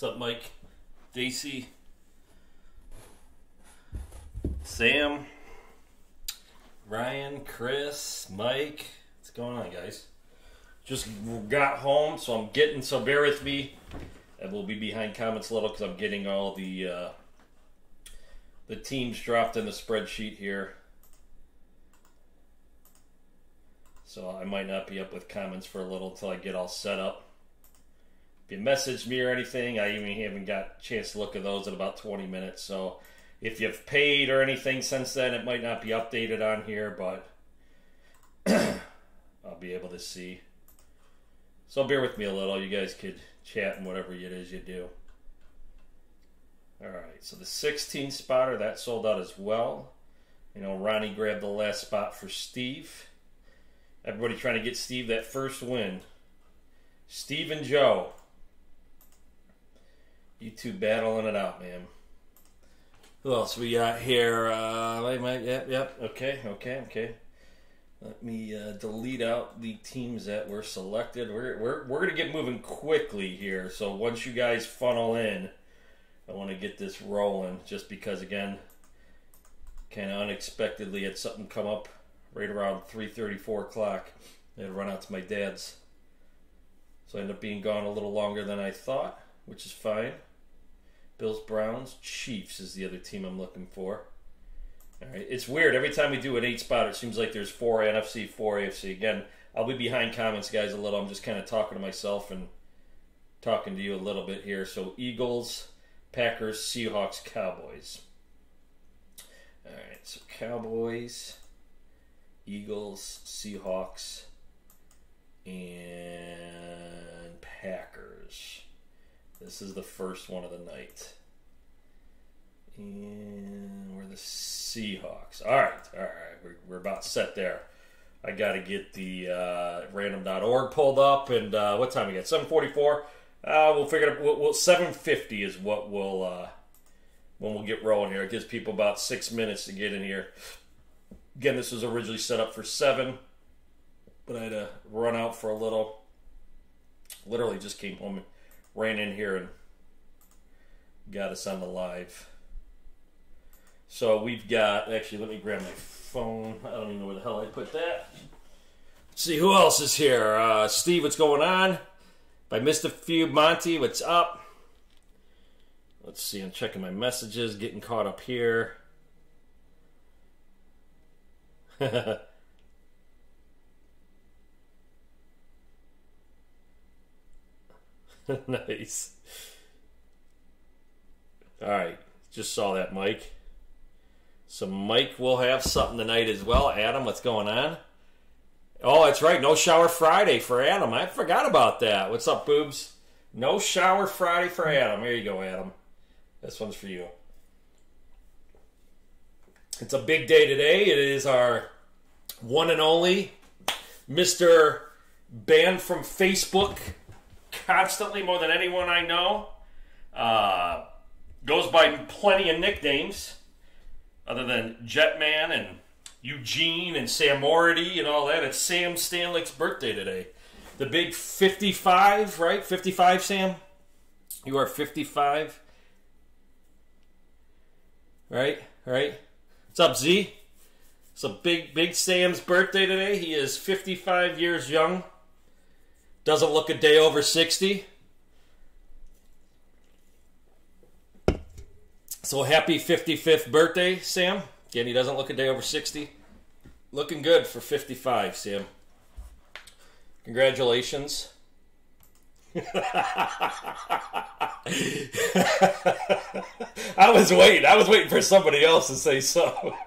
What's up, Mike? Daisy? Sam? Ryan? Chris? Mike? What's going on, guys? Just got home, so I'm getting, so bear with me. And we'll be behind comments a little because I'm getting all the uh, the teams dropped in the spreadsheet here. So I might not be up with comments for a little until I get all set up. You message me or anything, I even haven't got a chance to look at those in about 20 minutes. So if you've paid or anything since then, it might not be updated on here, but I'll be able to see. So bear with me a little. You guys could chat and whatever it is you do. All right, so the 16 spotter that sold out as well. You know, Ronnie grabbed the last spot for Steve. Everybody trying to get Steve that first win. Steve and Joe. You two battling it out, man. Who else we got here? Uh, wait, wait, yep, yep. Okay, okay, okay. Let me uh, delete out the teams that were selected. We're, we're, we're going to get moving quickly here. So once you guys funnel in, I want to get this rolling just because, again, kind of unexpectedly had something come up right around 3.34 o'clock. I had to run out to my dad's. So I ended up being gone a little longer than I thought, which is fine. Bills, Browns, Chiefs is the other team I'm looking for. All right, it's weird. Every time we do an eight spot, it seems like there's four NFC, four AFC. Again, I'll be behind comments, guys, a little. I'm just kind of talking to myself and talking to you a little bit here. So Eagles, Packers, Seahawks, Cowboys. All right, so Cowboys, Eagles, Seahawks, and Packers. This is the first one of the night. And we're the Seahawks. All right, all right, we're, we're about set there. I got to get the uh, random.org pulled up, and uh, what time we? Seven forty-four. Uh, we'll figure it. We'll, we'll seven fifty is what we'll uh, when we'll get rolling here. It gives people about six minutes to get in here. Again, this was originally set up for seven, but I had to run out for a little. Literally, just came home, ran in here, and got us on the live. So we've got actually. Let me grab my phone. I don't even know where the hell I put that. Let's see who else is here. Uh, Steve, what's going on? By Mr. Few Monty, what's up? Let's see. I'm checking my messages, getting caught up here. nice. All right, just saw that, Mike. So Mike will have something tonight as well. Adam, what's going on? Oh, that's right. No shower Friday for Adam. I forgot about that. What's up, boobs? No shower Friday for Adam. Here you go, Adam. This one's for you. It's a big day today. It is our one and only Mr. Banned from Facebook constantly more than anyone I know. Uh, goes by plenty of nicknames other than Jetman and Eugene and Sam Mority and all that. It's Sam Stanley's birthday today. The big 55, right? 55, Sam? You are 55. Right? Right? What's up, Z? It's a big, big Sam's birthday today. He is 55 years young. Doesn't look a day over 60. So happy 55th birthday, Sam. Again, he doesn't look a day over 60. Looking good for 55, Sam. Congratulations. I was waiting. I was waiting for somebody else to say so.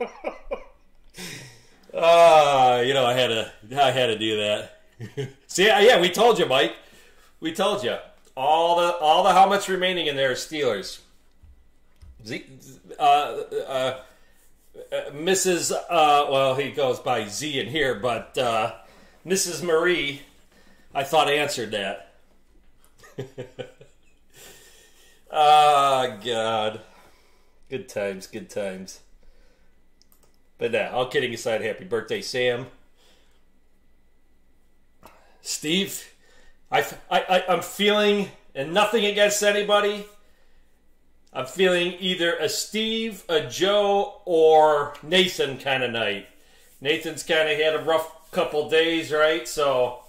Ah, uh, you know, I had to. I had to do that. See, yeah, we told you, Mike. We told you. All the all the how much remaining in there is Steelers. Z, uh, uh, Mrs. Uh, well, he goes by Z in here, but uh, Mrs. Marie, I thought answered that. Ah, oh, God. Good times, good times. But now, all kidding aside, happy birthday, Sam. Steve, I, I, I'm feeling And nothing against anybody. I'm feeling either a Steve, a Joe, or Nathan kind of night. Nathan's kind of had a rough couple days, right? So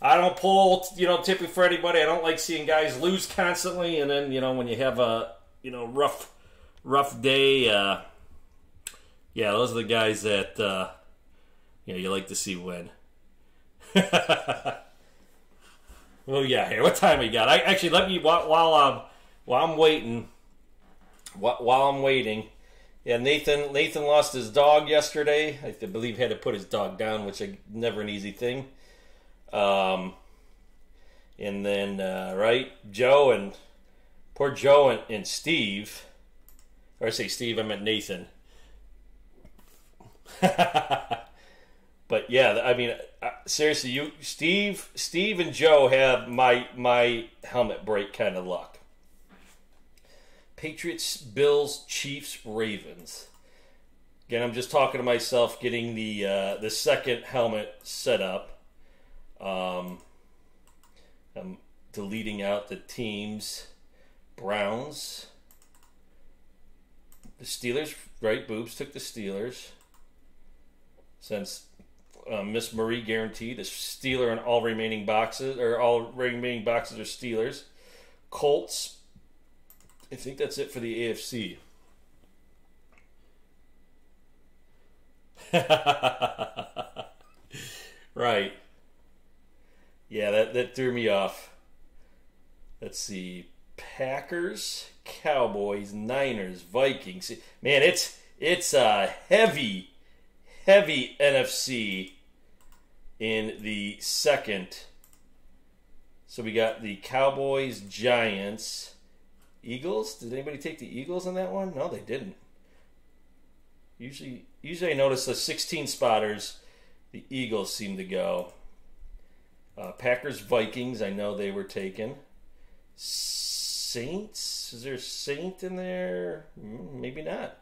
I don't pull, you know, tipping for anybody. I don't like seeing guys lose constantly, and then you know when you have a you know rough rough day, uh, yeah, those are the guys that uh, you know you like to see win. Well, yeah. Here, what time we got? I actually let me while, while I'm while I'm waiting. While I'm waiting, yeah, Nathan Nathan lost his dog yesterday. I believe he had to put his dog down, which is never an easy thing. Um, and then uh, right, Joe and poor Joe and, and Steve, or I say Steve, I meant Nathan. but yeah, I mean, uh, seriously, you Steve, Steve and Joe have my my helmet break kind of luck. Patriots, Bills, Chiefs, Ravens. Again, I'm just talking to myself, getting the uh, the second helmet set up. Um, I'm deleting out the teams. Browns, the Steelers. Right, boobs took the Steelers. Since uh, Miss Marie guaranteed The Steeler in all remaining boxes, or all remaining boxes are Steelers. Colts, I think that's it for the AFC. right. Yeah, that, that threw me off. Let's see. Packers, Cowboys, Niners, Vikings. Man, it's it's a heavy, heavy NFC in the second. So we got the Cowboys, Giants, Eagles? Did anybody take the Eagles on that one? No, they didn't. Usually, usually I notice the 16 spotters, the Eagles seem to go. Uh, Packers, Vikings, I know they were taken. Saints? Is there a Saint in there? Mm, maybe not.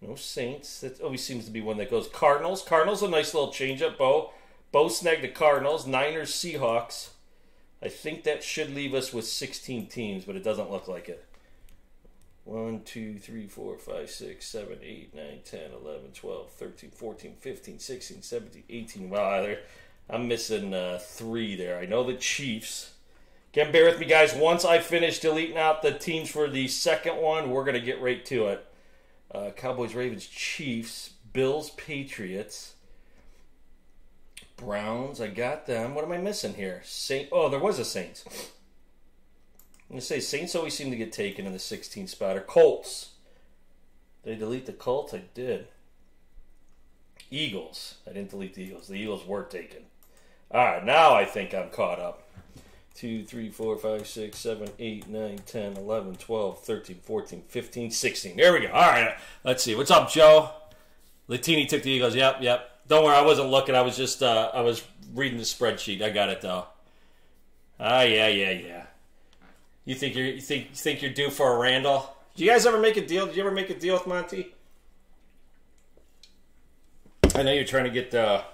No Saints. That always seems to be one that goes. Cardinals. Cardinals, a nice little change up. Bo. Bo snagged the Cardinals. Niners, Seahawks. I think that should leave us with 16 teams, but it doesn't look like it. 1, 2, 3, 4, 5, 6, 7, 8, 9, 10, 11, 12, 13, 14, 15, 16, 17, 18. Wow, I'm missing uh, three there. I know the Chiefs. Again, bear with me, guys. Once I finish deleting out the teams for the second one, we're going to get right to it. Uh, Cowboys, Ravens, Chiefs, Bills, Patriots. Browns, I got them. What am I missing here? Saint. Oh, there was a Saints. I'm gonna say Saints always seem to get taken in the 16 spotter. Colts. Did I delete the Colts? I did. Eagles. I didn't delete the Eagles. The Eagles were taken. All right, now I think I'm caught up. 2, 3, 4, 5, 6, 7, 8, 9, 10, 11, 12, 13, 14, 15, 16. There we go. All right, let's see. What's up, Joe? Latini took the Eagles. Yep, yep. Don't worry, I wasn't looking. I was just uh, I was reading the spreadsheet. I got it though. Ah, yeah, yeah, yeah. You think you're you think you think you're due for a Randall? Did you guys ever make a deal? Did you ever make a deal with Monty? I know you're trying to get the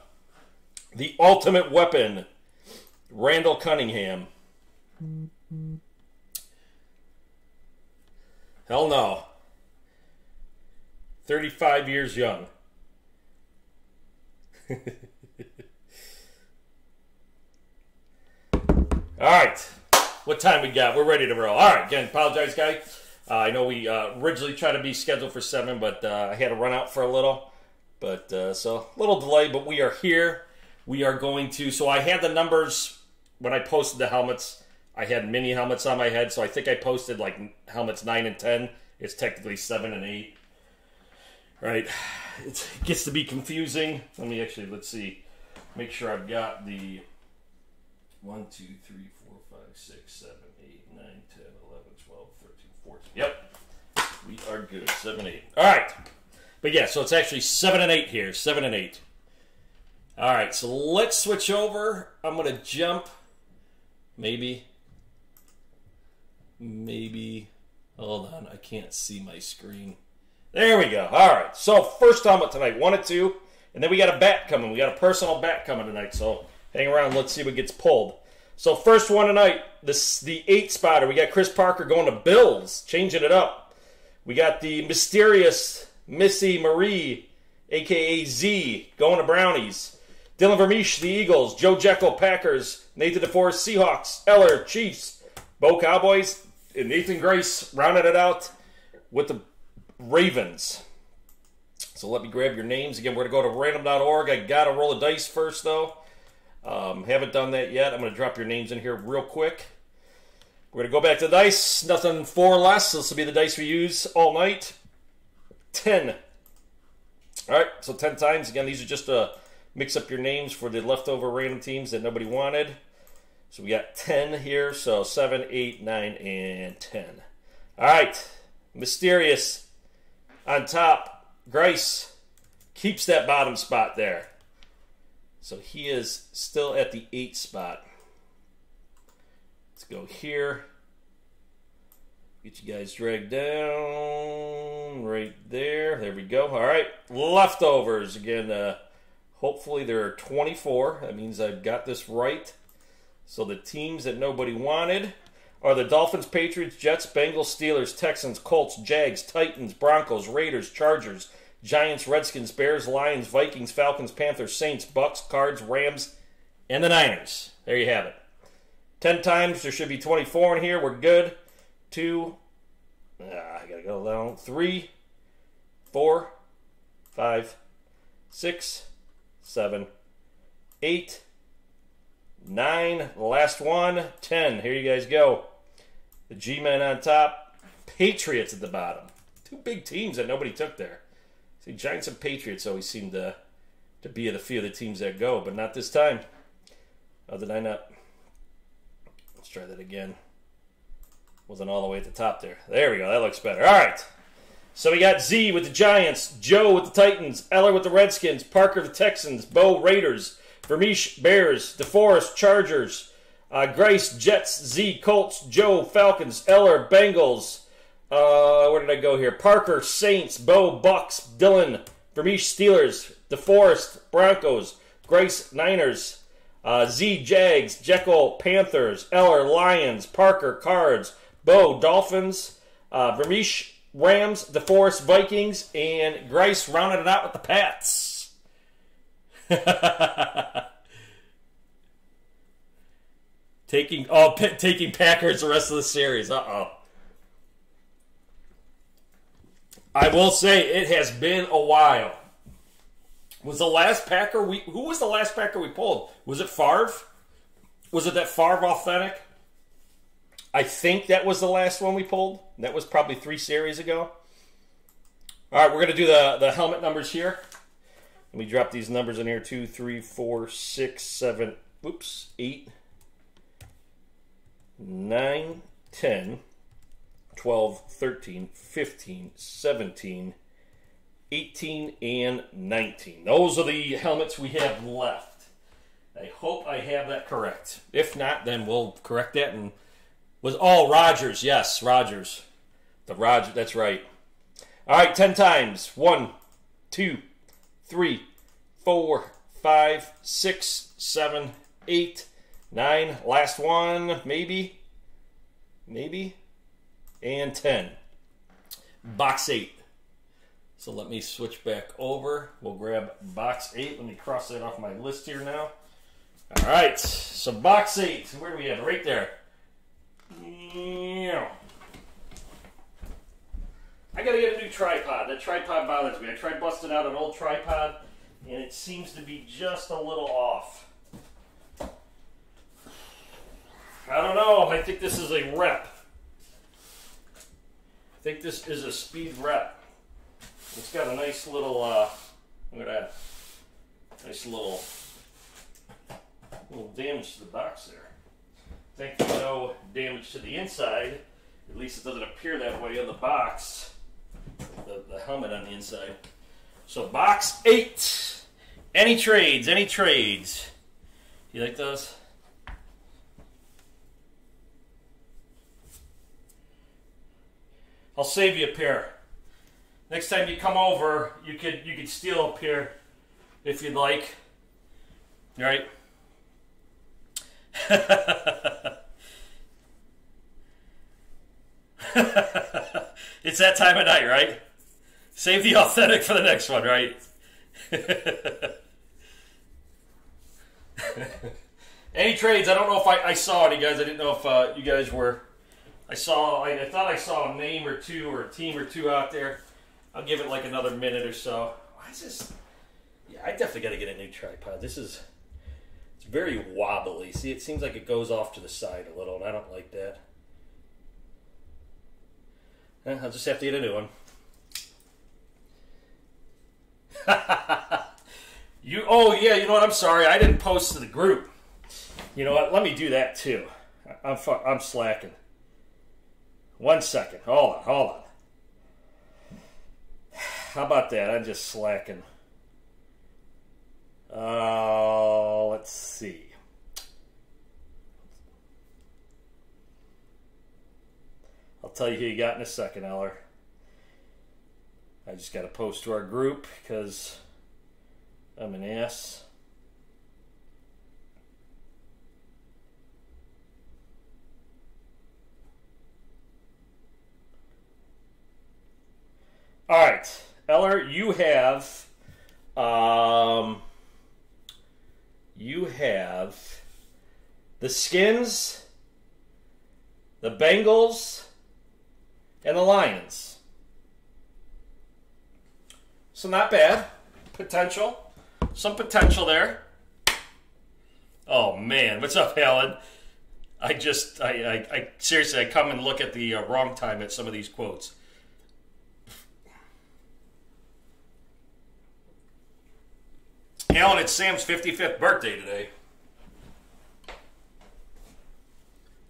the ultimate weapon, Randall Cunningham. Hell no. 35 years young. All right. What time we got? We're ready to roll. All right. Again, apologize, guys. Uh, I know we uh, originally tried to be scheduled for 7, but uh, I had to run out for a little. But uh, so, a little delay, but we are here. We are going to. So, I had the numbers when I posted the helmets. I had mini helmets on my head, so I think I posted like helmets 9 and 10. It's technically 7 and 8 right? It gets to be confusing. Let me actually, let's see, make sure I've got the 1, 2, 3, 4, 5, 6, 7, 8, 9, 10, 11, 12, 13, 14. Yep. We are good. 7, 8. All right. But yeah, so it's actually 7 and 8 here. 7 and 8. All right, so let's switch over. I'm going to jump. Maybe. Maybe. Hold on. I can't see my screen. There we go. All right. So first helmet tonight, one and two, and then we got a bat coming. We got a personal bat coming tonight. So hang around. Let's see what gets pulled. So first one tonight, this the eight spotter. We got Chris Parker going to Bills, changing it up. We got the mysterious Missy Marie, aka Z, going to Brownies. Dylan Vermeesh, the Eagles. Joe Jekyll, Packers. Nathan DeForest, Seahawks. Eller, Chiefs. Bo Cowboys. And Nathan Grace rounded it out with the Ravens. So let me grab your names. Again, we're going to go to random.org. I got to roll a dice first, though. Um, haven't done that yet. I'm going to drop your names in here real quick. We're going to go back to the dice. Nothing four less. This will be the dice we use all night. 10. All right, so 10 times. Again, these are just to mix up your names for the leftover random teams that nobody wanted. So we got 10 here. So 7, 8, 9, and 10. All right, Mysterious on top. Grace keeps that bottom spot there. So he is still at the eight spot. Let's go here. Get you guys dragged down right there. There we go. All right, leftovers again. Uh, hopefully there are 24. That means I've got this right. So the teams that nobody wanted are the Dolphins, Patriots, Jets, Bengals, Steelers, Texans, Colts, Jags, Titans, Broncos, Raiders, Chargers, Giants, Redskins, Bears, Lions, Vikings, Falcons, Panthers, Saints, Bucks, Cards, Rams, and the Niners. There you have it. 10 times. There should be 24 in here. We're good. Two. Ah, I gotta go down. Three, four, five, six, seven, eight, nine. Last one. Ten. Here you guys go. The G Men on top. Patriots at the bottom. Two big teams that nobody took there. See, Giants and Patriots always seem to to be of the few of the teams that go, but not this time. Did I not? Let's try that again. Wasn't all the way at the top there. There we go. That looks better. All right. So we got Z with the Giants, Joe with the Titans, Eller with the Redskins, Parker the Texans, Bo Raiders, Vermeesh Bears, DeForest Chargers, uh, Grace Jets, Z Colts, Joe Falcons, Eller Bengals, uh, where did I go here? Parker, Saints, Bo, Bucks, Dylan, Vermeesh, Steelers, DeForest, Broncos, Grace, Niners, uh, Z, Jags, Jekyll, Panthers, Eller, Lions, Parker, Cards, Bo, Dolphins, uh, Vermeesh, Rams, DeForest, Vikings, and Grace rounded it out with the Pats. taking oh, taking Packers the rest of the series. Uh oh. I will say it has been a while. Was the last Packer we who was the last Packer we pulled? Was it Favre? Was it that Favre authentic? I think that was the last one we pulled. That was probably three series ago. All right, we're gonna do the the helmet numbers here. Let me drop these numbers in here: two, three, four, six, seven. Oops, eight, nine, ten. 12, 13, 15, 17, 18, and 19. Those are the helmets we have left. I hope I have that correct. If not, then we'll correct that. And was all oh, Rodgers? Yes, Rodgers. The Roger. That's right. All right, ten times. One, two, three, four, five, six, seven, eight, nine. Last one, maybe, maybe and 10. Box 8. So let me switch back over. We'll grab box 8. Let me cross that off my list here now. All right, so box 8. Where do we have it? Right there. I gotta get a new tripod. That tripod bothers me. I tried busting out an old tripod, and it seems to be just a little off. I don't know. I think this is a rep. I think this is a speed rep. It's got a nice little, uh, look at that, nice little, little damage to the box there. Thankfully no damage to the inside. At least it doesn't appear that way on the box, the, the helmet on the inside. So box eight. Any trades, any trades. You like those? I'll save you a pair. Next time you come over, you could you could steal a pair if you'd like. All right. it's that time of night, right? Save the authentic for the next one, right? any trades? I don't know if I, I, saw any guys. I didn't know if uh, you guys were. I saw. I, I, thought I saw a name or two or a team or two out there. I'll give it like another minute or so. Why is this? Yeah, I definitely got to get a new tripod. This is. It's very wobbly. See, it seems like it goes off to the side a little, and I don't like that. I'll just have to get a new one. you oh yeah, you know what? I'm sorry, I didn't post to the group. You know what? Let me do that too. I'm I'm slacking. One second. Hold on. Hold on. How about that? I'm just slacking. Uh, let's see. I'll tell you who you got in a second, Eller. I just got to post to our group because I'm an ass. All right, Eller, you have, um, you have the Skins, the Bengals, and the Lions. So not bad. Potential. Some potential there. Oh man, what's up, Alan? I just, I, I, I seriously, I come and look at the uh, wrong time at some of these quotes. Alan, it's Sam's 55th birthday today.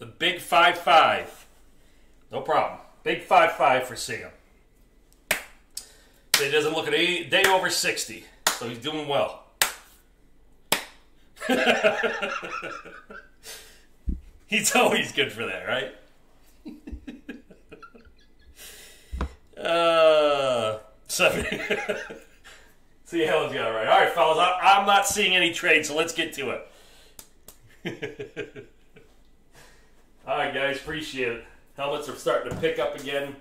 The big 5 5. No problem. Big 5 5 for Sam. He doesn't look at a day over 60, so he's doing well. he's always good for that, right? uh, seven. See how it's got right. All right, fellas, I'm not seeing any trade, so let's get to it. All right, guys, appreciate it. Helmets are starting to pick up again.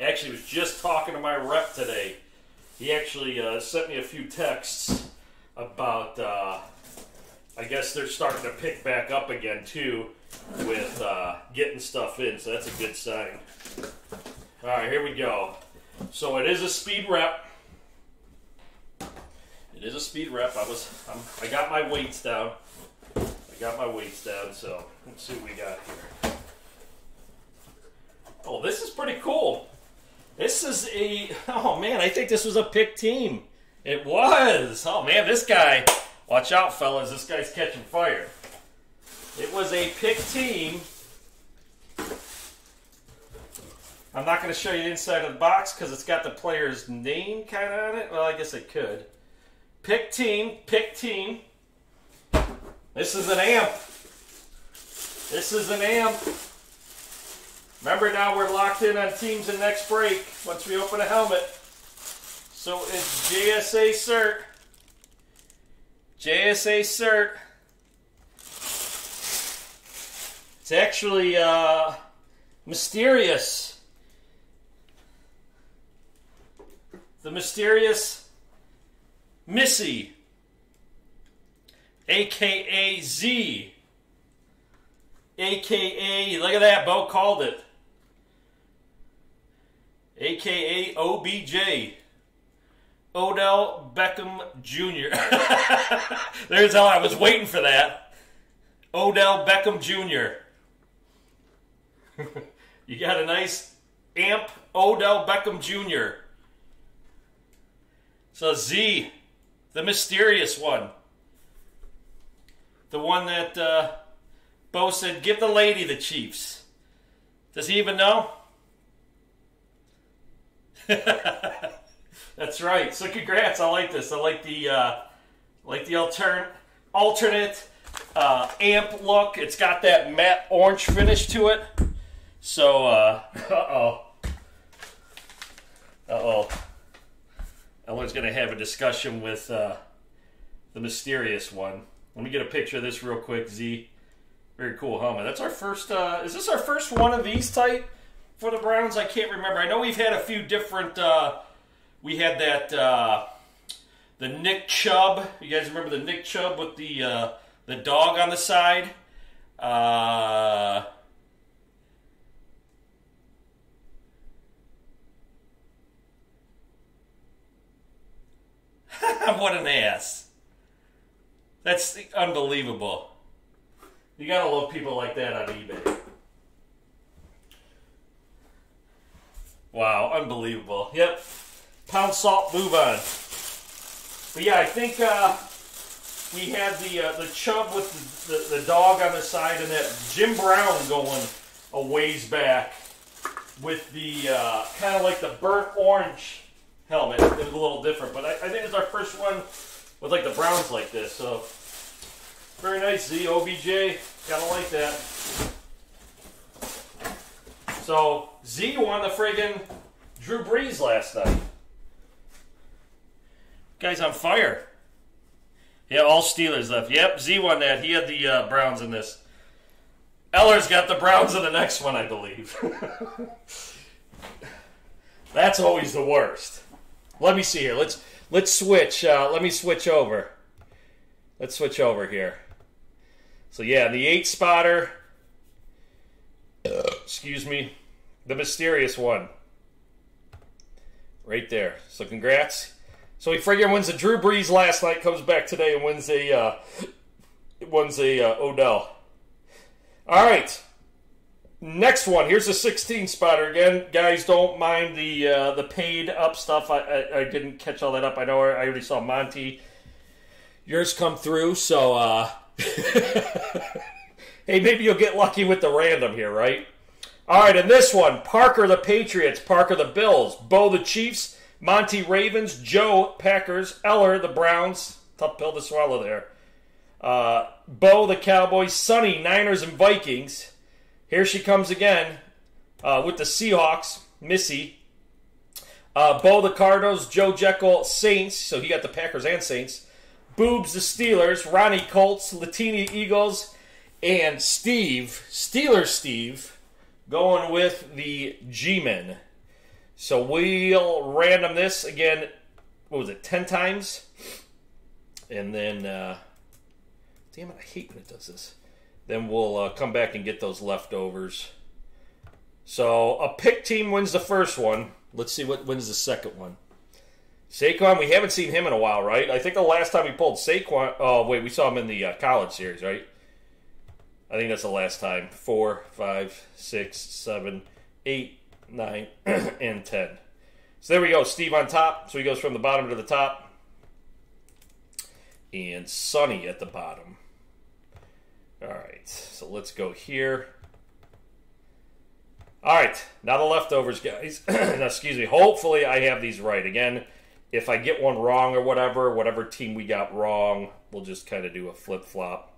Actually, was just talking to my rep today. He actually uh, sent me a few texts about. Uh, I guess they're starting to pick back up again too, with uh, getting stuff in. So that's a good sign. All right, here we go. So it is a speed rep. It is a speed rep. I was, I'm, I got my weights down. I got my weights down. So let's see what we got here. Oh, this is pretty cool. This is a oh man, I think this was a pick team. It was. Oh man, this guy. Watch out, fellas. This guy's catching fire. It was a pick team. I'm not going to show you the inside of the box because it's got the player's name kind of on it. Well, I guess it could. Pick team, pick team. This is an amp. This is an amp. Remember now we're locked in on teams in next break once we open a helmet. So it's JSA cert. JSA cert. It's actually uh, mysterious. The mysterious Missy, aka Z, aka, look at that, Bo called it aka OBJ. Odell Beckham Jr. There's how I was waiting for that. Odell Beckham Jr. you got a nice amp Odell Beckham Jr. So Z, the mysterious one. The one that uh, Bo said, give the lady the Chiefs. Does he even know? That's right. So congrats. I like this. I like the uh, like the alternate alternate uh, amp look. It's got that matte orange finish to it. So uh oh. Uh oh. Ellen's gonna have a discussion with uh, the mysterious one. Let me get a picture of this real quick, Z. Very cool helmet. That's our first. Uh, is this our first one of these type for the Browns? I can't remember. I know we've had a few different. Uh, we had that uh, the Nick Chubb. You guys remember the Nick Chubb with the uh, the dog on the side? Uh, what an ass! That's unbelievable. You gotta love people like that on eBay. Wow, unbelievable. Yep. Pound salt, move on. But yeah, I think uh, we had the uh, the Chubb with the, the, the, dog on the side and that Jim Brown going a ways back with the uh, kind of like the burnt orange helmet. It was a little different, but I, I think it's our first one with like the Browns like this. So very nice, Z. OBJ. Kind of like that. So, Z won the friggin' Drew Brees last night. Guy's on fire. Yeah, all Steelers left. Yep, Z won that. He had the uh, Browns in this. Eller's got the Browns in the next one, I believe. That's always the worst. Let me see here. Let's let's switch. Uh, let me switch over. Let's switch over here. So yeah, the eight spotter. excuse me, the mysterious one. Right there. So congrats. So he friggin' wins the Drew Brees last night, comes back today and wins a uh, wins a uh, Odell. All right. Next one. Here's a 16 spotter again. Guys, don't mind the uh, the paid up stuff. I, I, I didn't catch all that up. I know I already saw Monty. Yours come through, so uh, hey, maybe you'll get lucky with the random here, right? All right, in this one, Parker the Patriots, Parker the Bills, Bo the Chiefs, Monty Ravens, Joe Packers, Eller the Browns. Tough pill to swallow there. Uh, Bo the Cowboys, Sonny Niners and Vikings. Here she comes again uh, with the Seahawks, Missy. Uh, Bo the Cardinals, Joe Jekyll Saints. So he got the Packers and Saints. Boobs the Steelers, Ronnie Colts, Latini Eagles, and Steve, Steelers Steve, going with the G-Men. So we'll random this again, what was it, 10 times? And then, uh, damn it, I hate when it does this. Then we'll uh, come back and get those leftovers. So a pick team wins the first one. Let's see what wins the second one. Saquon, we haven't seen him in a while, right? I think the last time we pulled Saquon. Oh, wait, we saw him in the uh, college series, right? I think that's the last time. Four, five, six, seven, eight, nine, and ten. So there we go. Steve on top. So he goes from the bottom to the top. And Sonny at the bottom. All right. So let's go here. All right. Now the leftovers, guys. excuse me. Hopefully I have these right. Again, if I get one wrong or whatever, whatever team we got wrong, we'll just kind of do a flip flop.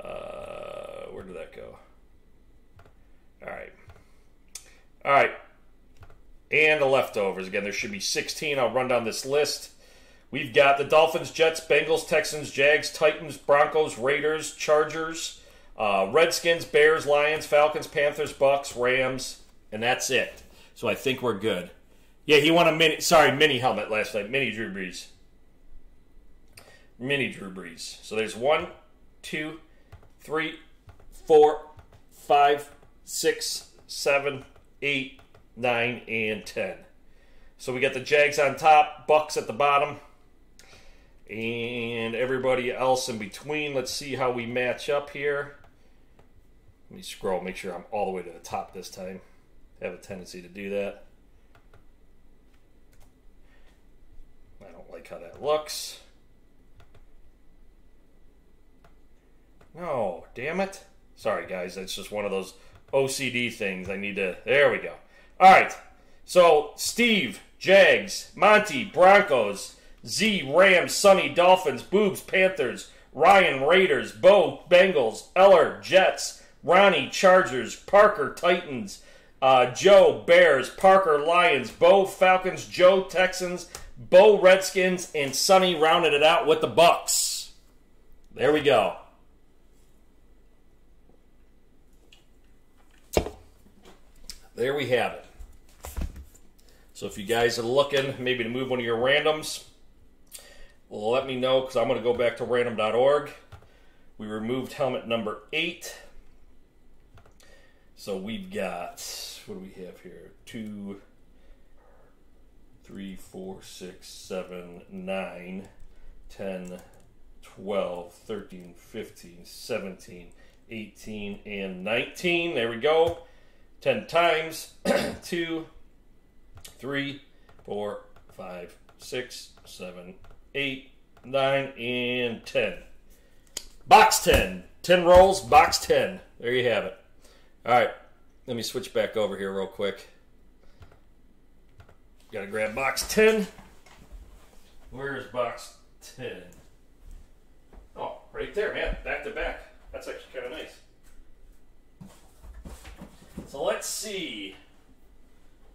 Uh, where did that go? All right. All right. And the leftovers. Again, there should be 16. I'll run down this list. We've got the Dolphins, Jets, Bengals, Texans, Jags, Titans, Broncos, Raiders, Chargers, uh, Redskins, Bears, Lions, Falcons, Panthers, Bucks, Rams, and that's it. So I think we're good. Yeah, he won a mini. Sorry, mini helmet last night. Mini Drew Brees. Mini Drew Brees. So there's one, two, three, four, five, six, seven, eight, nine, and ten. So we got the Jags on top, Bucks at the bottom, and everybody else in between. Let's see how we match up here. Let me scroll, make sure I'm all the way to the top this time. I have a tendency to do that. I don't like how that looks. No, damn it. Sorry, guys. That's just one of those OCD things. I need to. There we go. All right. So, Steve, Jags, Monty, Broncos, Z, Rams, Sonny, Dolphins, Boobs, Panthers, Ryan, Raiders, Bo, Bengals, Eller, Jets, Ronnie, Chargers, Parker, Titans, uh, Joe, Bears, Parker, Lions, Bo, Falcons, Joe, Texans, Bo Redskins, and Sonny rounded it out with the Bucks. There we go. There we have it. So if you guys are looking maybe to move one of your randoms, well, let me know because I'm going to go back to random.org. We removed helmet number eight. So we've got, what do we have here? Two, three, four, six, seven, nine, 10, 12, 13, 15, 17, 18, and 19. There we go. 10 times. 2, 3, 4, 5, 6, 7, 8, 9, and 10. Box 10. 10 rolls, box 10. There you have it. All right. Let me switch back over here real quick. Gotta grab box 10. Where's box 10? Oh, right there, man. Back to back. That's actually kind of nice. So let's see.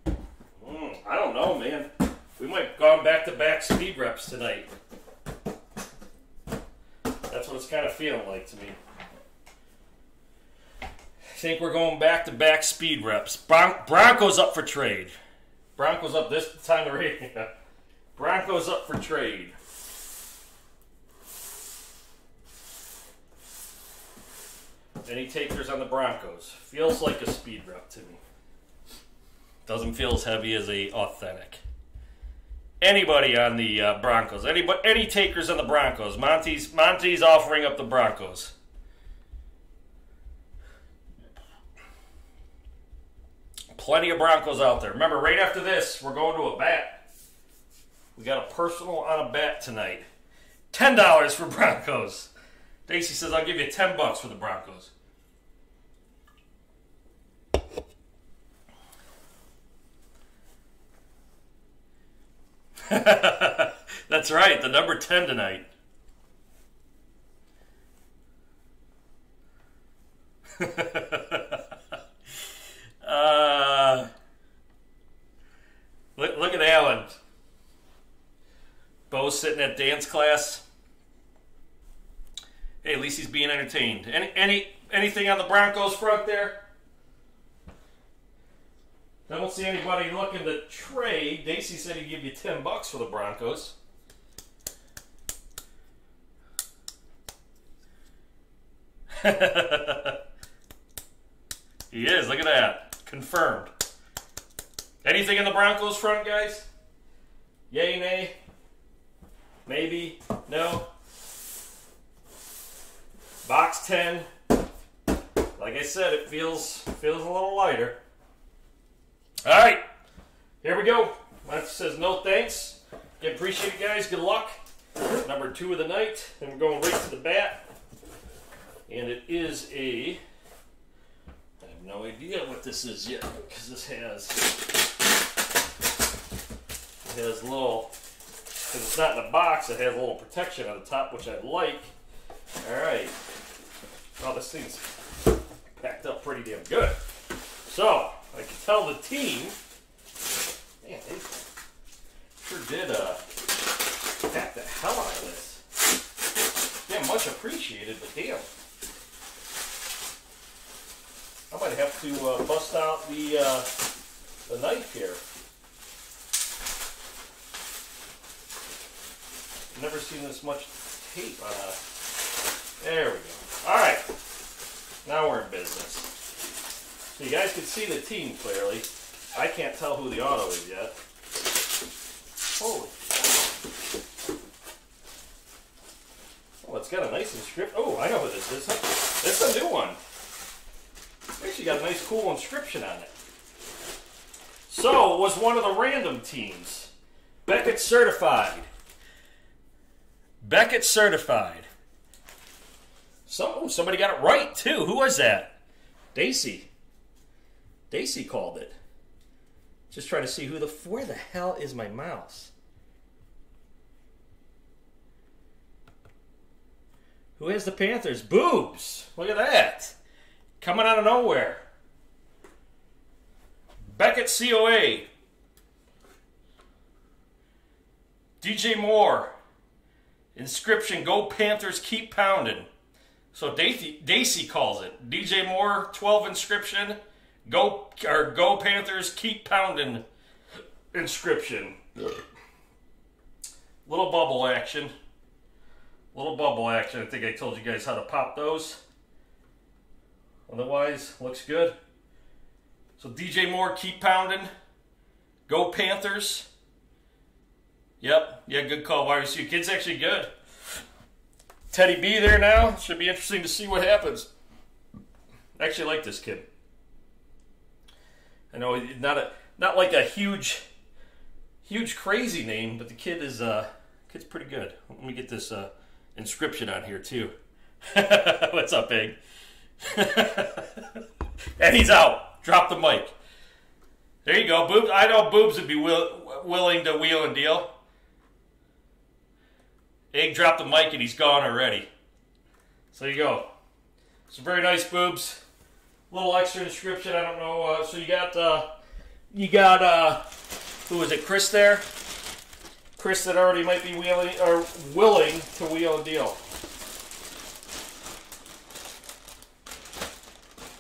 Mm, I don't know, man. We might have gone back to back speed reps tonight. That's what it's kind of feeling like to me. I think we're going back to back speed reps. Bron- Broncos up for trade. Broncos up this time of rating. Broncos up for trade. Any takers on the Broncos? Feels like a speed rep to me. Doesn't feel as heavy as a authentic. Anybody on the uh, Broncos? Any any takers on the Broncos? Monty's Monty's offering up the Broncos. Plenty of Broncos out there. Remember, right after this, we're going to a bat. We got a personal on a bat tonight. Ten dollars for Broncos. Daisy says, "I'll give you ten bucks for the Broncos." That's right, the number 10 tonight. uh, look, look at Alan. Bo's sitting at dance class. Hey, at least he's being entertained. Any, any anything on the Broncos front there? I don't see anybody looking to trade. Dacey said he'd give you 10 bucks for the Broncos. he is. Look at that. Confirmed. Anything in the Broncos front, guys? Yay, nay? Maybe? No? Box 10. Like I said, it feels feels a little lighter. All right, here we go. Lance says no thanks. I appreciate it, guys. Good luck. Number two of the night, and we're going right to the bat. And it is a. I have no idea what this is yet because this has it has little. Because it's not in a box, it has a little protection on the top, which I like. All right. Oh, this thing's packed up pretty damn good. So, I can tell the team, man, they sure did uh, pack the hell out of this. Yeah, much appreciated, but damn. I might have to uh, bust out the uh, the knife here. Never seen this much tape on a. There we go. All right, now we're in business. So you guys can see the team clearly. I can't tell who the auto is yet. Holy. Oh, it's got a nice inscription. Oh, I know who this is. Is a new one. Actually got a nice cool inscription on it. So, it was one of the random teams. Beckett certified. Beckett certified. Some, oh, somebody got it right, too. Who was that? Daisy. Daisy called it. Just trying to see who the where the hell is my mouse? Who has the Panthers? Boobs! Look at that. Coming out of nowhere. Beckett COA. DJ Moore. Inscription Go Panthers Keep Pounding. So Daisy calls it. DJ Moore 12 inscription. Go or Go Panthers, keep pounding inscription. Little bubble action. Little bubble action. I think I told you guys how to pop those. Otherwise, looks good. So DJ Moore, keep pounding. Go Panthers. Yep, yeah, good call. Receiver. Kid's actually good. Teddy B there now. Should be interesting to see what happens. I actually like this kid. I know not a not like a huge, huge crazy name, but the kid is uh kid's pretty good. Let me get this uh, inscription on here too. What's up, Big? and he's out. Drop the mic. There you go, Boobs. I know Boobs would be will, willing to wheel and deal. Egg dropped the mic and he's gone already. So you go. Some very nice boobs. A little extra inscription. I don't know. Uh, so you got uh, you got uh, who is it? Chris there. Chris that already might be wheeling or willing to wheel and deal.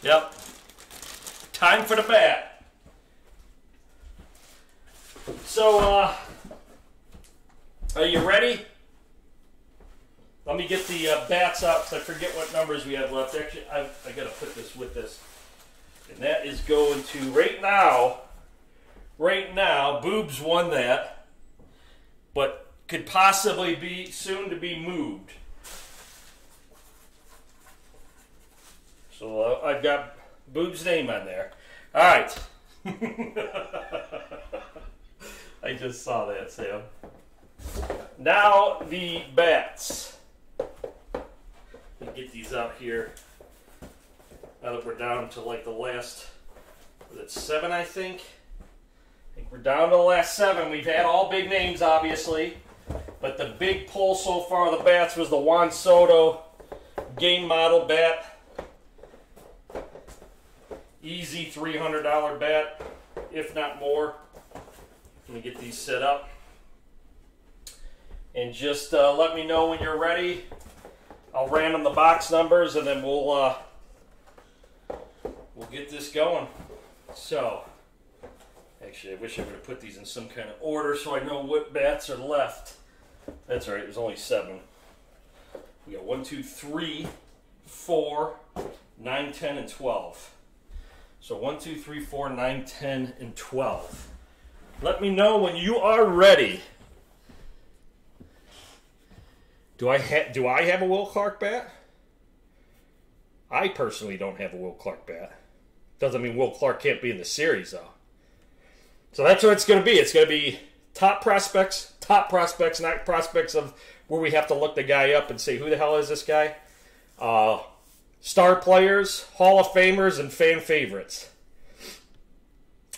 Yep. Time for the bat. So, uh, are you ready? Let me get the uh, bats out because I forget what numbers we have left. Actually, I've, I got to put this with this. And that is going to, right now, right now, Boobs won that, but could possibly be soon to be moved. So uh, I've got Boob's name on there. All right. I just saw that, Sam. Now the bats. Me get these out here. Now that we're down to like the last, was it seven, I think? I think we're down to the last seven. We've had all big names, obviously. But the big pull so far of the bats was the Juan Soto game model bat. Easy $300 bat, if not more. Let me get these set up. And just uh, let me know when you're ready. I'll random the box numbers and then we'll uh, we'll get this going. So, actually, I wish I would have put these in some kind of order so I know what bats are left. That's all right. There's only seven. We got one, two, three, four, nine, ten, and twelve. So one, two, three, four, nine, ten, and twelve. Let me know when you are ready. Do I ha- do I have a Will Clark bat? I personally don't have a Will Clark bat. Doesn't mean Will Clark can't be in the series though. So that's what it's going to be. It's going to be top prospects, top prospects, not prospects of where we have to look the guy up and say who the hell is this guy. Uh, star players, Hall of Famers, and fan favorites.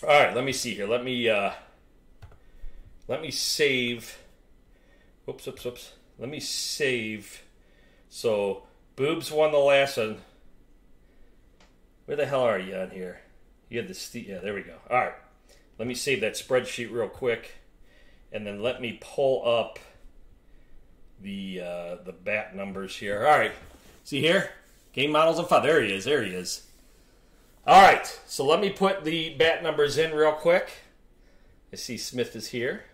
All right, let me see here. Let me uh, let me save. Whoops, whoops, whoops. Let me save. So, Boobs won the last one. Where the hell are you on here? You had the st- yeah, there we go. All right, let me save that spreadsheet real quick, and then let me pull up the uh, the bat numbers here. All right, see here, game models and five. There he is. There he is. All right, so let me put the bat numbers in real quick. I see Smith is here.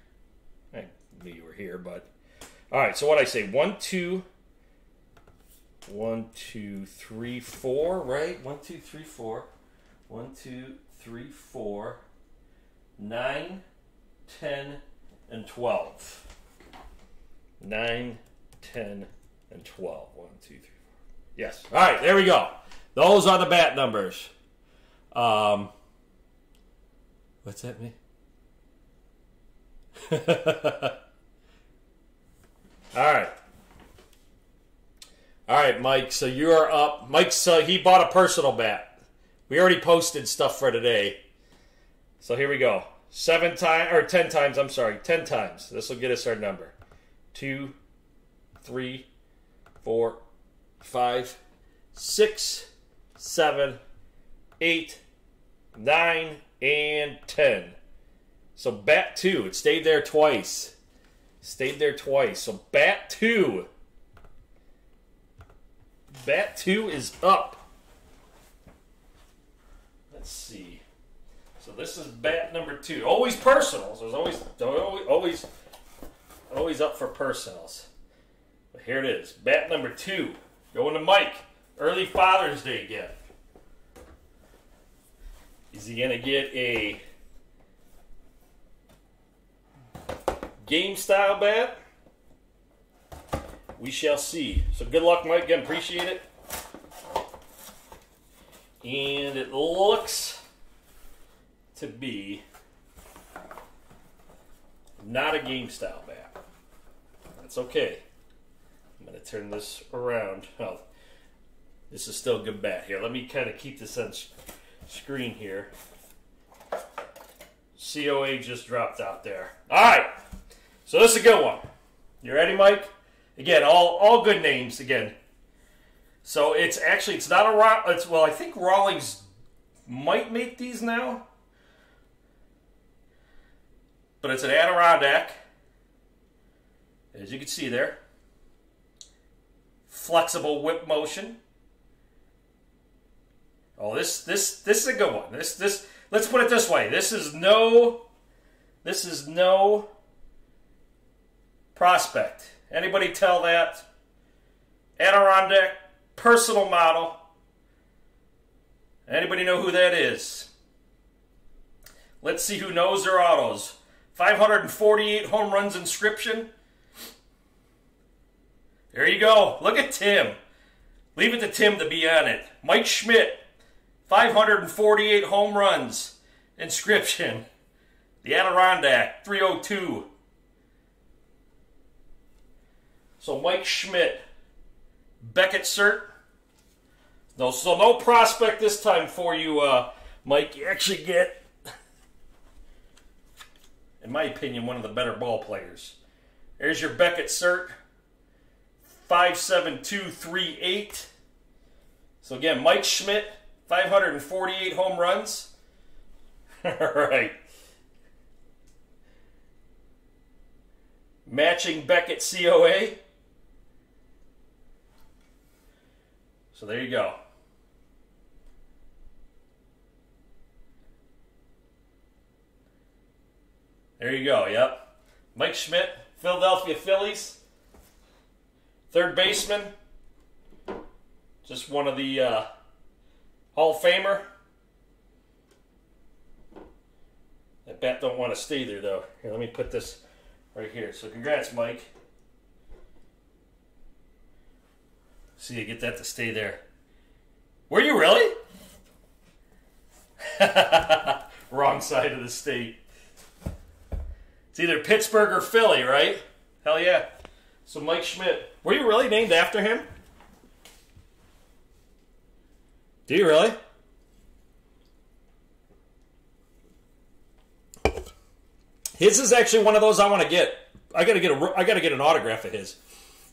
I knew you were here, but all right, so what I say? One, two, one, two, three, four, right? One, two, three, four. One, two, three, four. Nine, ten, and twelve. Nine, ten, and twelve. One, two, three, four. Yes. All right, there we go. Those are the bat numbers. Um, what's that mean? All right. All right, Mike. So you are up. Mike's uh, he bought a personal bat. We already posted stuff for today. So here we go. Seven times or ten times. I'm sorry, ten times. This will get us our number. Two, three, four, five, six, seven, eight, nine, and ten. So bat two. It stayed there twice. Stayed there twice. So bat two. Bat two is up. Let's see. So this is bat number two. Always personals. There's always always always up for personals. But here it is. Bat number two. Going to Mike. Early Father's Day gift. Is he gonna get a game style bat? We shall see. So good luck, Mike. Again, appreciate it. And it looks to be not a game style bat. That's okay. I'm going to turn this around. Oh, this is still a good bat here. Let me kind of keep this on screen here. COA just dropped out there. All right. So this is a good one. You ready, Mike? Again, all all good names again. So it's actually it's not a it's well I think Rawlings might make these now, but it's an Adirondack, as you can see there. Flexible whip motion. Oh, this this this is a good one. This this let's put it this way. This is no this is no prospect. Anybody tell that? Adirondack personal model. Anybody know who that is? Let's see who knows their autos. 548 home runs inscription. There you go. Look at Tim. Leave it to Tim to be on it. Mike Schmidt, 548 home runs inscription. The Adirondack, 302. So Mike Schmidt, Beckett cert. No, so no prospect this time for you, uh, Mike. You actually get, in my opinion, one of the better ball players. There's your Beckett cert. 57238. So again, Mike Schmidt, 548 home runs. All right. Matching Beckett COA. So there you go. There you go, yep. Mike Schmidt, Philadelphia Phillies. Third baseman. Just one of the uh, Hall of Famer. That bat don't want to stay there though. Here, let me put this right here. So congrats, Mike. See, you get that to stay there. Were you really? Wrong side of the state. It's either Pittsburgh or Philly, right? Hell yeah. So Mike Schmidt. Were you really named after him? Do you really? His is actually one of those I want to get. I gotta get a. I gotta get an autograph of his,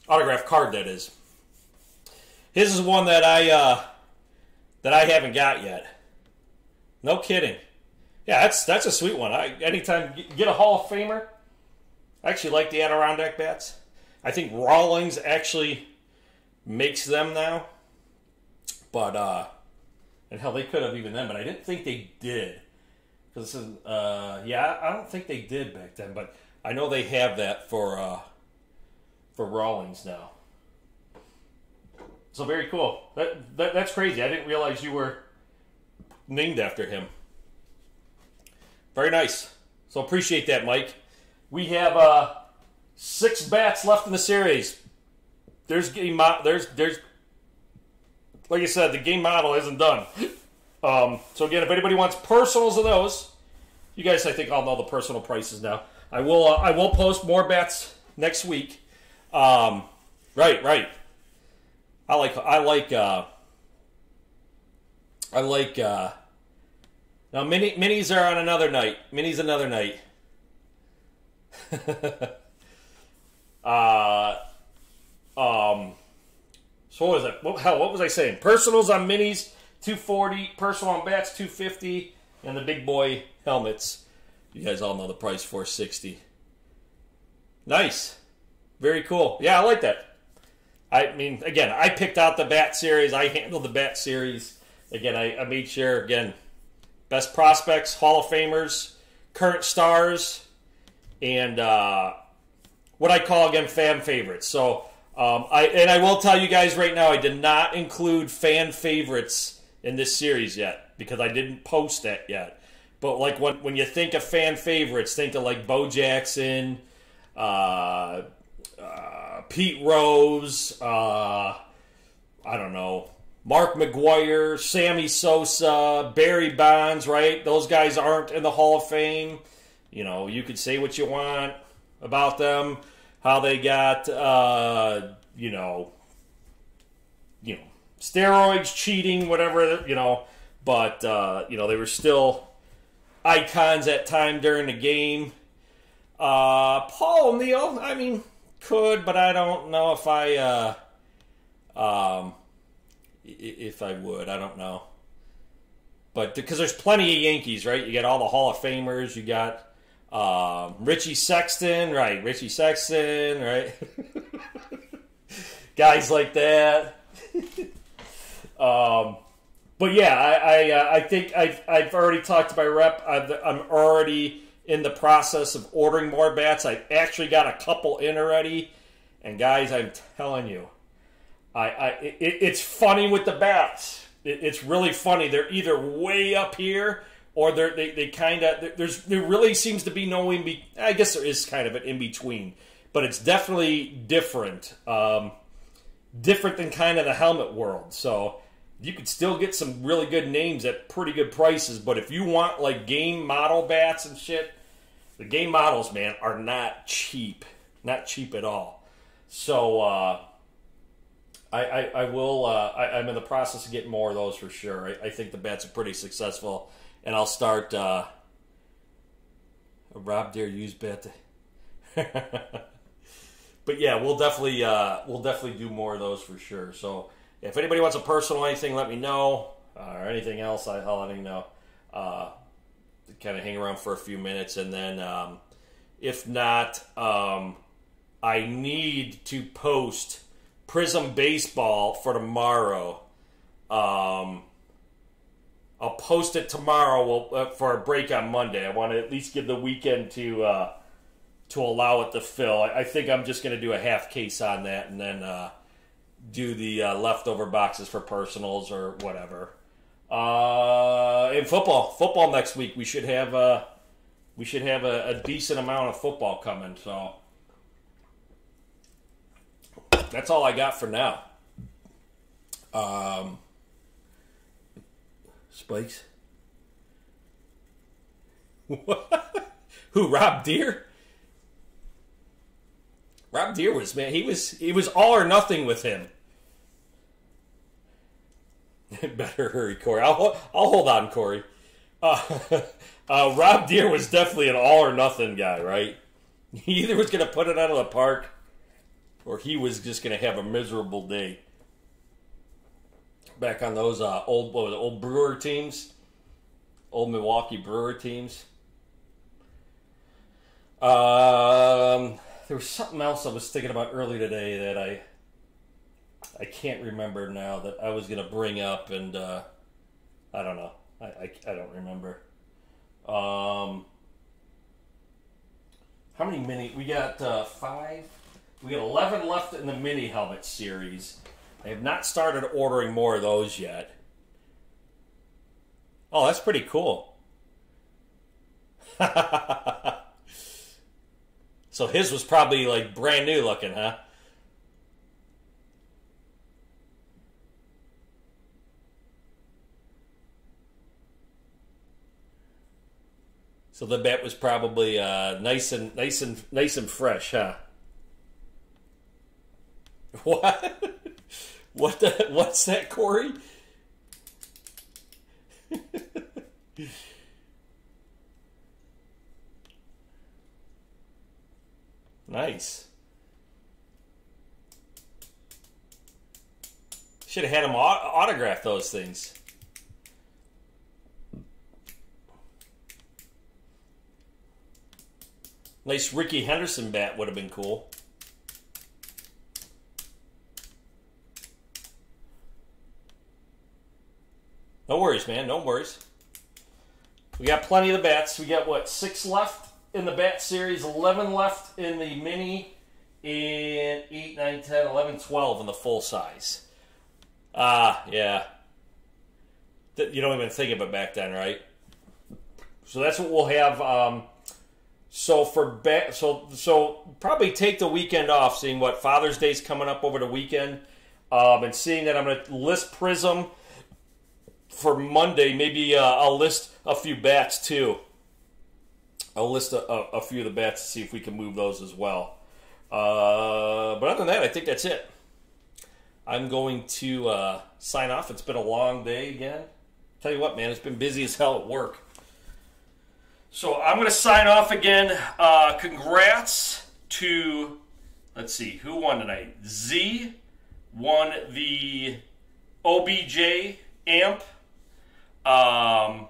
autograph card that is. His is one that I uh, that I haven't got yet. No kidding. Yeah, that's that's a sweet one. I anytime you get a Hall of Famer. I actually like the Adirondack bats. I think Rawlings actually makes them now. But uh and hell they could have even then, but I didn't think they did. Because this is uh yeah, I don't think they did back then, but I know they have that for uh for Rawlings now. So very cool. That, that that's crazy. I didn't realize you were named after him. Very nice. So appreciate that, Mike. We have uh, six bats left in the series. There's game. There's there's like I said, the game model isn't done. Um, so again, if anybody wants personals of those, you guys I think all know the personal prices now. I will uh, I will post more bats next week. Um, right, right. I like I like uh, I like uh, now mini minis are on another night. Minis another night. uh, um, so what was it? What, hell, what was I saying? Personals on minis, two forty. Personal on bats, two fifty, and the big boy helmets. You guys all know the price, four sixty. Nice, very cool. Yeah, I like that. I mean, again, I picked out the bat series. I handled the bat series. Again, I, I made sure again best prospects, Hall of Famers, current stars, and uh, what I call again fan favorites. So um, I and I will tell you guys right now, I did not include fan favorites in this series yet because I didn't post that yet. But like when when you think of fan favorites, think of like Bo Jackson, uh, uh, Pete Rose, uh, I don't know, Mark McGwire, Sammy Sosa, Barry Bonds, right? Those guys aren't in the Hall of Fame. You know, you could say what you want about them, how they got, uh, you know, you know, steroids, cheating, whatever, you know, but uh, you know they were still icons at time during the game. Uh, Paul O'Neill, I mean, could, but I don't know if I, uh, um, if I would. I don't know. But because there's plenty of Yankees, right? You got all the Hall of Famers. You got um, Richie Sexson, right? Richie Sexson, right? Guys like that. um, but yeah, I I, uh, I think I've, I've already talked to my rep. i am already in the process of ordering more bats. I've actually got a couple in already. And guys, I'm telling you, I, I it, it's funny with the bats. It, it's really funny. They're either way up here or they're, they they kind of there's there really seems to be no in be. I guess there is kind of an in between, but it's definitely different. Um, different than kind of the helmet world. So you could still get some really good names at pretty good prices. But if you want like game model bats and shit, the game models, man, are not cheap. Not cheap at all. So uh, I, I, I, will. Uh, I, am in the process of getting more of those for sure. I, I, think the bats are pretty successful, and I'll start uh, Rob Deer used bet. but yeah, we'll definitely uh, we'll definitely do more of those for sure. So if anybody wants a personal anything, let me know. Uh, or anything else, I, will let you know. Uh, kind of hang around for a few minutes, and then um, if not, um, I need to post Prism Baseball for tomorrow. Um, I'll post it tomorrow uh, for a break on Monday. I want to at least give the weekend to uh, to allow it to fill. I, I think I'm just going to do a half case on that, and then uh, do the uh, leftover boxes for personals or whatever. Uh, in football, football next week we should have uh, we should have a, a decent amount of football coming. So that's all I got for now. Um, Spikes. Who? Rob Deer? Rob Deer was man. He was he was all or nothing with him. Better hurry, Corey. I'll I'll hold on, Corey. Uh, uh, Rob Deer was definitely an all or nothing guy, right? He either was going to put it out of the park, or he was just going to have a miserable day. Back on those uh, old old Brewer teams, old Milwaukee Brewer teams. Um there was something else I was thinking about earlier today that I I can't remember now that I was to bring up, and uh, I don't know. I, I, I don't remember. Um, how many mini? We got uh, five. We got eleven left in the mini helmet series. I have not started ordering more of those yet. Oh, that's pretty cool. So his was probably like brand new looking, huh? So the bet was probably uh, nice and nice and nice and fresh, huh? What? What the? What's that, Corey? Nice. Should have had him autograph those things. Nice Rickey Henderson bat would have been cool. No worries, man. No worries. We got plenty of the bats. We got what six left in the bat series, eleven left in the mini, and 8, 9, 10, 11, 12 in the full size. Ah, yeah. That you don't even think of it back then, right? So that's what we'll have. Um, so for ba- so so probably take the weekend off, seeing what Father's Day's coming up over the weekend, um, and seeing that I'm going to list Prism for Monday. Maybe uh, I'll list a few bats too. I'll list a, a, a, few of the bats to see if we can move those as well. Uh, but other than that, I think that's it. I'm going to uh, sign off. It's been a long day again. Tell you what, man, it's been busy as hell at work. So I'm going to sign off again. Uh, congrats to, let's see, who won tonight? Z won the OBJ amp. Um,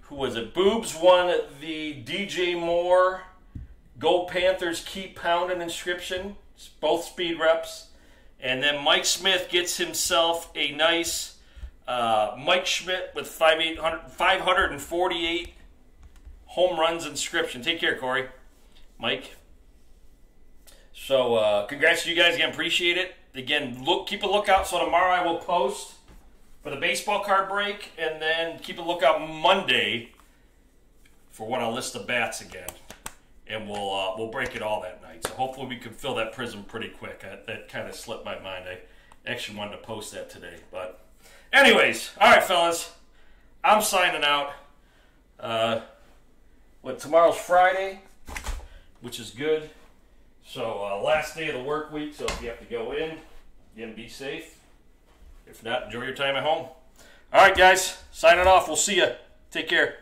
who was it? Boobs won the DJ Moore Go Panthers Keep Pounding inscription, both speed reps. And then Mike Smith gets himself a nice uh, Mike Schmidt with 548 home runs inscription. Take care, Corey. Mike. So, uh, congrats to you guys again. Appreciate it. Again, look, keep a lookout. So tomorrow I will post for the baseball card break, and then keep a lookout Monday for when I'll list the bats again, and we'll uh, we'll break it all that night. So hopefully we can fill that prism pretty quick. I, that kind of slipped my mind. I actually wanted to post that today, but anyways, all right, fellas, I'm signing out. Uh, what tomorrow's Friday, which is good. So uh, last day of the work week. So if you have to go in, again, be safe. If not, enjoy your time at home. All right, guys, signing off. We'll see you. Take care.